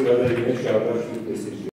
Sırada yine Şaban Şubesi